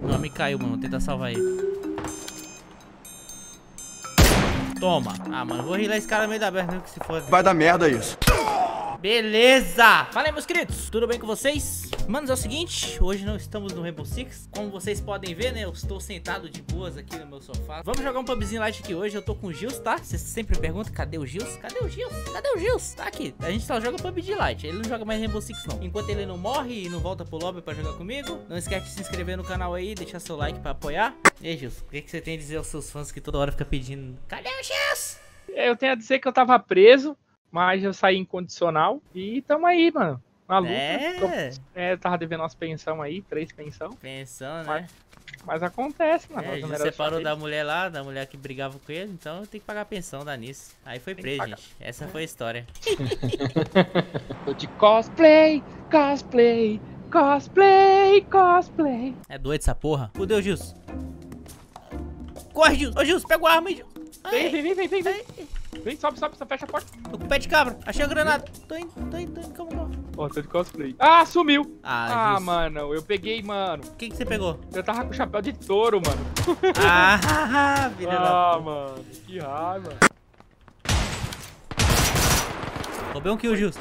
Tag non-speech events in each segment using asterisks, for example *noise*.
Meu amigo caiu, mano. Vou tentar salvar ele. Toma. Ah, mano, vou rilar esse cara meio da aberta, mesmo que se foda. Vai dar merda isso. Beleza! Fala aí, meus queridos, tudo bem com vocês? Manos, é o seguinte, hoje não estamos no Rainbow Six Como vocês podem ver, né, eu estou sentado de boas aqui no meu sofá Vamos jogar um pubzinho light aqui hoje, eu tô com o Gils, tá? Vocês sempre perguntam, cadê o Gils? Cadê o Gils? Cadê o Gils? Tá aqui, a gente só joga PUBG light, ele não joga mais Rainbow Six não Enquanto ele não morre e não volta pro lobby pra jogar comigo Não esquece de se inscrever no canal aí, deixar seu like pra apoiar E aí, Gils, o que, que você tem a dizer aos seus fãs que toda hora fica pedindo Cadê o Gils? Eu tenho a dizer que eu tava preso mas eu saí incondicional e tamo aí, mano. Na luta. É. é, tava devendo umas pensão aí, três pensão. Pensão, né? Mas, mas acontece, mano. É, você separou da mulher lá, da mulher que brigava com ele, então tem que pagar pensão da nisso. Aí foi preso, gente. Essa foi a história. *laughs* Tô de cosplay, cosplay, cosplay, cosplay. É doido essa porra? Fudeu, Gilson. Corre, Gilson. Ô, Gilson, pega o arma aí, Gilson. Vem, vem, vem, vem, vem. Vem, sobe, sobe, sobe, fecha a porta. Tô com o pé de cabra. Achei a granada. Tô indo, tô indo, tô indo, calma, calma. Ó, tô de cosplay. Ah, sumiu. Ah, ah mano, eu peguei, mano. O que que você pegou? Eu tava com chapéu de touro, mano. *laughs* Ah, *laughs* filha ah, mano, que raiva. Roubei um kill, Gilson.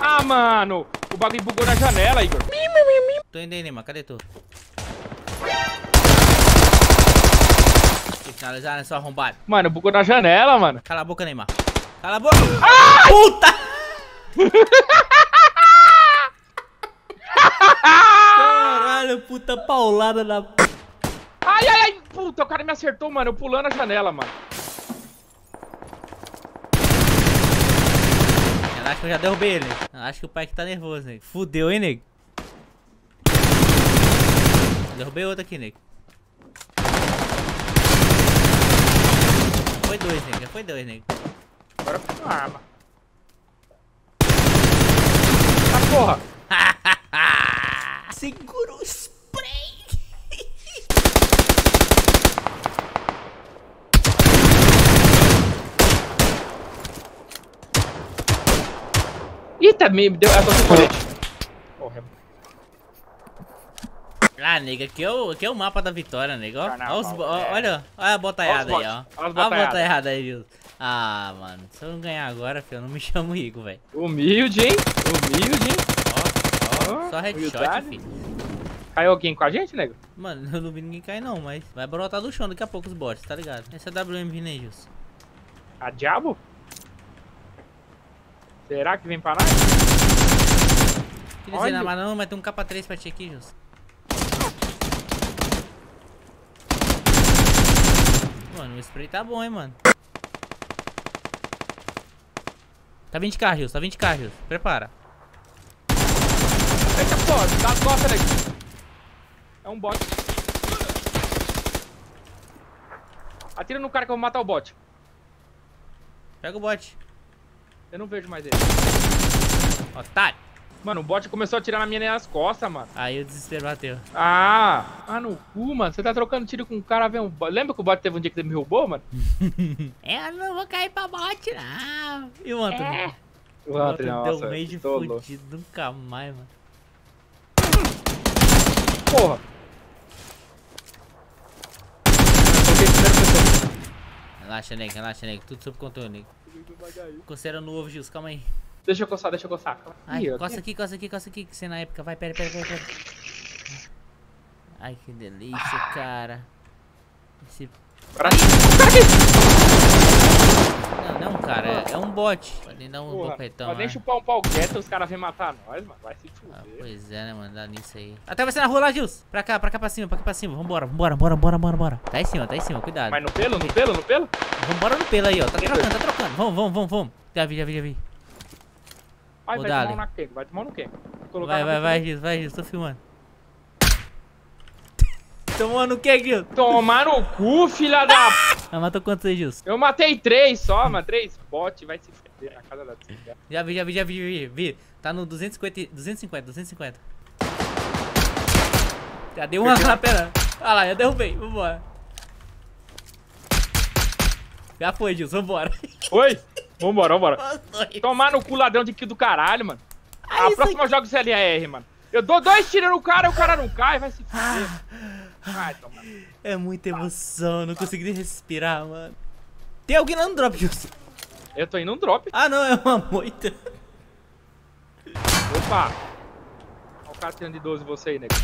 Ah, mano, o bagulho bugou na janela, Igor. Tô indo aí, Neymar, cadê tu? Finalizar nessa arrombada. Mano, bugou na janela, mano. Cala a boca, Neymar. Cala a boca. Ai! Puta! Caralho, puta paulada na... Ai, ai, ai. Puta, o cara me acertou, mano. Eu pulando a janela, mano. Acho que eu já derrubei ele. Acho que o pai que tá nervoso, nego. Fudeu, hein, nego. Derrubei outro aqui, nego. Foi dois, nego. Já foi dois, nego. Agora foi uma arma. Ah, porra! *laughs* Segura o spray! Eita, me deu. Eu tô sem colete. Porra. Ah, nega, aqui é o, aqui é o mapa da vitória, nega. Ó, ó os, ó, é. olha, olha a bota errada aí, ó. Olha a bota errada aí, Gilson. Ah, mano, se eu não ganhar agora, filho, eu não me *laughs* chamo Rico, velho. Humilde, hein? Humilde, hein? Ó, ó, só headshot, filho. Caiu alguém com a gente, nego? Mano, eu não vi ninguém cair não, mas vai brotar do chão daqui a pouco os bots, tá ligado? Essa é WM vindo aí, Gilson. A diabo? Será que vem pra nós? Quer dizer, não, mas não, mas tem um capa 3 pra ti aqui, Gilson. Mano, o spray tá bom, hein, mano. Tá vindo de carro, Rios. Tá vindo de carro, Rios. Prepara. Fecha a porta. Dá as costas daqui. É um bot. Atira no cara que eu vou matar o bot. Pega o bot. Eu não vejo mais ele. Otário. Mano, o bot começou a tirar na minha nas costas, mano. Aí o desespero bateu. Ah, ah, no cu, mano. Você tá trocando tiro com um cara, vem um Lembra que o bot teve um dia que ele me roubou, mano? *laughs* eu não vou cair pra bot, não. E o Anthony? É. O Anthony, nossa, deu um meio de fudido, nunca mais, mano. Porra. Relaxa, nego, relaxa, nego. Tudo sob controle, nego. Coceira no ovo, Gils, calma aí. Deixa eu coçar, deixa eu coçar. Ai, Ih, coça aqui, coça aqui, coça aqui, que você na época. Vai, pera, pera, pera, pera. Ai, que delícia, ah. cara. Esse... Não, não, cara, é, um bot. Pode dar um bocetão. Pode nem né? chupar um pau quieto, os caras vêm matar nós, mano. Vai se fuder. Ah, pois é, né, mano, dá nisso aí. Até vai ser na rua lá, Gils. Pra cá, pra cá pra cima, pra cá pra cima. Vambora, vambora, bora, bora, bora, bora. Tá em cima, tá em cima, cuidado. Mas no pelo, no pelo, no pelo? Vambora no pelo aí, ó. Tá trocando, tá trocando. Vamos, vamos, vamos, vamos. Já vi, já vi, já vi. Ai, vai tomar na quem? Vai tomar no quê? Vai, vai, vai, vai, Gil, tô filmando. *laughs* Tomou no que, Gil? Tomar no cu, filha da... Ah, matou quantos aí, Gil? Eu matei três só, mano. Três bots, vai se fuder na casa da. Já vi, já vi, já vi, vi, vi. Tá no 250, 250, 250. Já deu uma lá, pera. Ah lá, já derrubei, vambora. Já foi, Gilson, vambora. Foi? Vambora, vambora. Tomar no cu ladrão de kill do caralho, mano. a próxima aqui... joga o CLR, mano. Eu dou dois tiros no cara e o cara não cai, vai se fuder. Vai, toma. É muita emoção, não consegui nem respirar, mano. Tem alguém lá no drop, Justo. Eu tô indo um drop. Ah, não, é uma moita. Opa! Olha o cara tirando de 12 você aí, nego.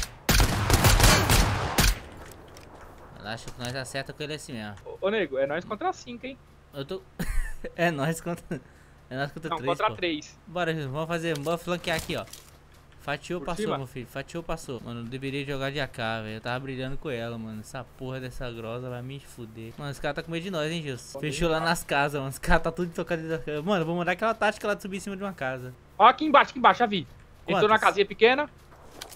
Acho que nós acerta com ele assim mesmo. Ô, ô, nego, é nós contra 5, hein? Eu tô. *laughs* é nós contra. É nós contra Não, 3. contra pô. 3. Bora, vamos fazer. Vamos flanquear aqui, ó. Fatiou, Por passou, cima? meu filho. Fatiou, passou. Mano, eu deveria jogar de AK, velho. Eu tava brilhando com ela, mano. Essa porra dessa grosa vai me fuder. Mano, os caras tá com medo de nós, hein, Gilson? Fechou lá nas casas, mano. Os caras tá tudo tocando dentro da casa. Mano, eu vou mandar aquela tática lá de subir em cima de uma casa. Ó, aqui embaixo, aqui embaixo, já vi. Entrou Quantas? na casinha pequena,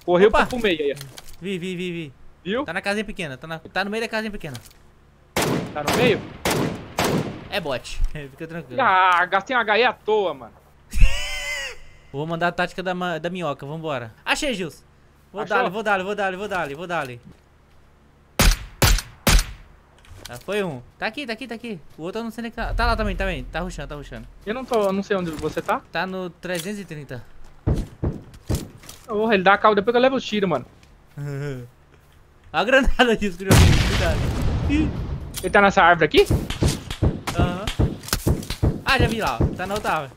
correu Opa! pro meio aí. Vi, vi, vi, vi. viu? Tá na casinha pequena. Tá, na... tá no meio da casinha pequena. Tá no meio? É bot. Fica tranquilo. Ah, gastei um HE à toa, mano. *laughs* Vou mandar a tática da, da minhoca, vambora. Achei, Gilson. Vou dar, vou dar, vou dar, vou dar, vou dar. Tá, foi um. Tá aqui, tá aqui, tá aqui. O outro eu não sei nem que tá. Tá lá também, também. Tá ruxando, tá ruxando. Eu não tô, eu não sei onde você tá. Tá no 330. Oh, ele dá a calma depois que eu levo os tiros, mano. Olha *laughs* a granada disso que eu joguei. Cuidado. Ele tá nessa árvore aqui? Ah, já vi lá, ó. Tá na outra árvore.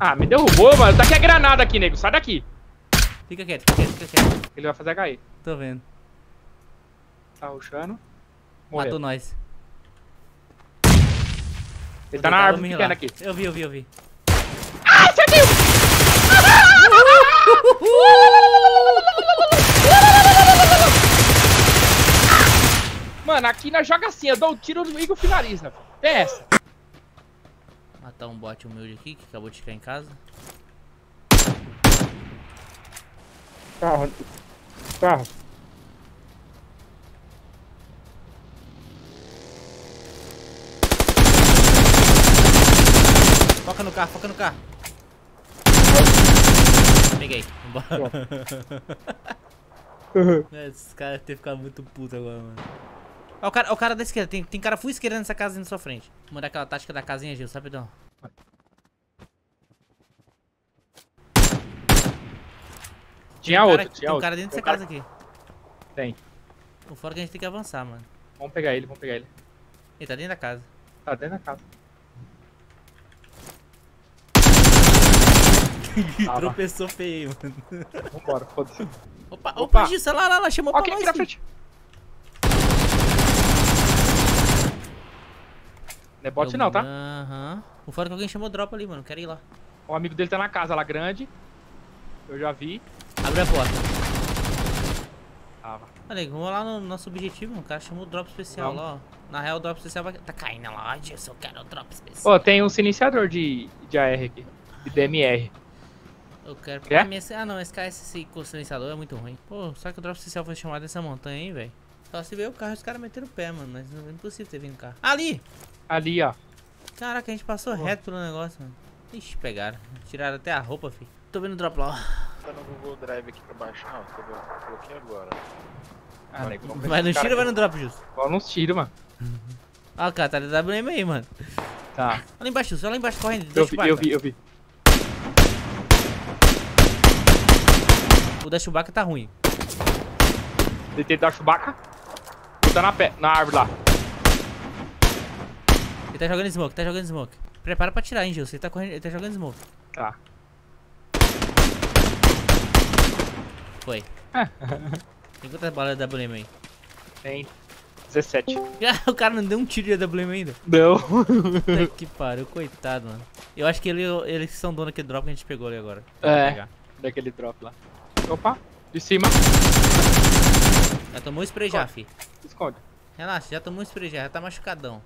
Ah, me derrubou, mano. Tá aqui a granada aqui, nego. Sai daqui. Fica quieto, fica quieto, fica quieto. Ele vai fazer HE. Tô vendo. Tá rushando. Matou nós. Ele tá na árvore me pequena aqui. Eu vi, eu vi, eu vi. Ah, viu? *laughs* Mano, aqui nós joga assim, eu dou um tiro no Igor finaliza. É essa. Matar um bot humilde aqui que acabou de ficar em casa. Carro. Carro. Foca no carro, foca no carro. Peguei. Vambora. Esses caras têm que ficar muito puto agora, mano. Ó, o cara, ó, o cara da esquerda. Tem, tem cara full esquerda nessa casa na sua frente. Vou mandar aquela tática da casinha, Gil, rapidão. Tinha outro, cara, tinha Tem um outro. cara dentro Tem dessa um casa aqui. Tem. O fora que a gente tem que avançar, mano. Vamos pegar ele, vamos pegar ele. Ele tá dentro da casa. Tá dentro da casa. *laughs* Tropeçou feio, mano. Vambora, foda-se. Opa, Opa. opa, Gil, lá, lá, lá, chamou Ó, pra nós. aqui na frente. Não é bot não, tá? Aham. O fora que alguém chamou drop ali, mano. Quero ir lá. O amigo dele tá na casa lá grande. Eu já vi. Abre a porta. Tava. Olha aí, vamos lá no nosso objetivo, mano. O cara chamou o drop especial Vamos. lá, ó. Na real, o drop especial vai... tá caindo lá. Ó, eu quero o drop especial. Ó, tem um silenciador de, de AR aqui. De DMR. Eu quero. Quer? Ah, minha- Ah, não, esse cara, esse silenciador é muito ruim. Pô, só que o drop especial foi chamado dessa montanha, hein, velho? Só se ver o carro, os caras meteram o pé, mano. Mas não é impossível ter vindo carro. Ali! Ali, ó. Caraca, a gente passou reto pelo negócio, mano. Ixi, pegaram. Tiraram até a roupa, fi. Tô vendo o drop lá, ó. Tá no Google Drive aqui pra baixo, não. Tô vendo. Coloquei agora. Ah, vamos ver Vai no tiro ou vai no drop, Justo? Vamos nos tiros, mano. Ah, o cara tá da WM aí, mano. Tá. Olha lá embaixo. Olha lá embaixo, correndo. Eu Deixa vi, eu vi, eu vi. O da Chewbacca tá ruim. Deitei da Chewbacca. Ele tá na, pé, na árvore lá. Tá jogando smoke, tá jogando smoke. Prepara pra tirar, hein, Gilson. Ele tá, correndo, ele tá jogando smoke. Tá. Foi. Tem *laughs* quantas balas da WM aí? Tem 17. Ah, *laughs* o cara não deu um tiro de WM ainda. Não. Puta *laughs* que pariu, coitado, mano. Eu acho que ele, eles são dono daquele drop que a gente pegou ali agora. É. Daquele drop lá. Opa. De cima. Já tomou spray já, fi. Esconde. Relaxa, já tomou spray já, já tá machucadão.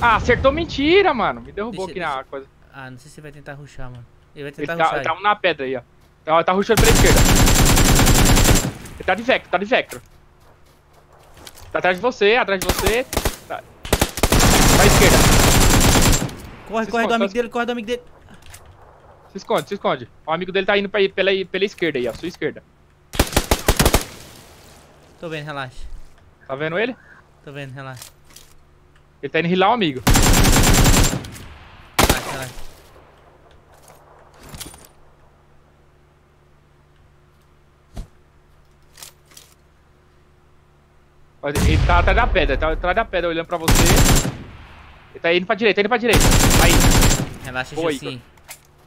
Ah, acertou mentira, mano. Me derrubou Deixa- aqui na coisa. Ah, não sei se vai tentar rushar, mano. Ele vai Ele tentar tá, rushar. ele tá aí. um na pedra aí, ó. Tá, tá rushando pela esquerda. Ele tá de Vectro, tá de Vectro. Tá atrás de você, atrás de você. Tá. Pra esquerda. Corre, Se corre do esconde, amigo se- dele, corre do amigo dele. Se esconde, se esconde. O amigo dele tá indo pra, pela, pela esquerda aí, ó. Sua esquerda. Tô vendo, relaxa. Tá vendo ele? Tô vendo, relaxa. Ele tá indo rilar um amigo. Nice, nice. Ele tá atrás da pedra, tá atrás da pedra olhando pra você. Ele tá indo pra direita, indo pra direita. Aí. Relaxa, Boa, assim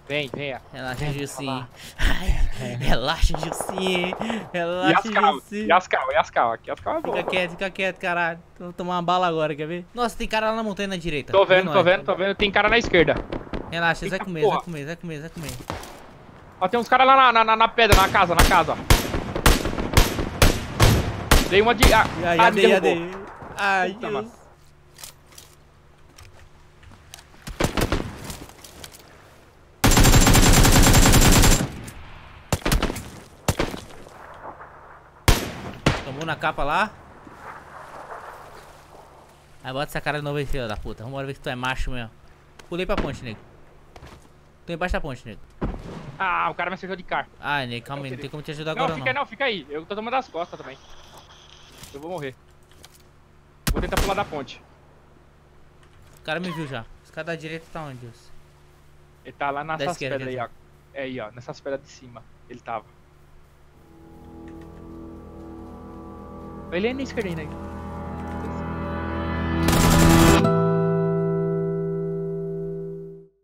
vem, vem. ó. Relaxa, Gilcinho. Ai, relaxa. E Relaxa, as cal, Gilcinho. e as cal, e as cal. Aqui as cal é boa. Fica quieto, fica quieto, caralho. Vou tomar uma bala agora, quer ver? Nossa, tem cara lá na montanha na direita. Tô vendo, tô vendo, tô vendo. Tem cara na esquerda. Relaxa, você vai Eita comer, porra. vai comer, vai comer, vai comer. Ó, tem uns caras lá na, na, na- na pedra, na casa, na casa, ó. Dei uma de. Ah, Já, já dei, já dei. Ai, Deus. Tomou na capa lá. Aí bota essa cara de novo aí, filho da puta. Vamos ver se tu é macho mesmo. Pulei pra ponte, nego. Tô embaixo da ponte, nego. Ah, o cara me acertou de car. Ai, nego, calma aí, não tem como te ajudar Não, agora fica não. aí, não, fica aí. Eu tô tomando as costas também. Eu vou morrer. Vou tentar pular da ponte. O cara me viu já. Os caras da direita tá onde, Deus? Ele tá lá nessas pedras aí, ó. É aí, ó. Nessas pedras de cima. Ele tava. Ele é na esquerda ainda aí.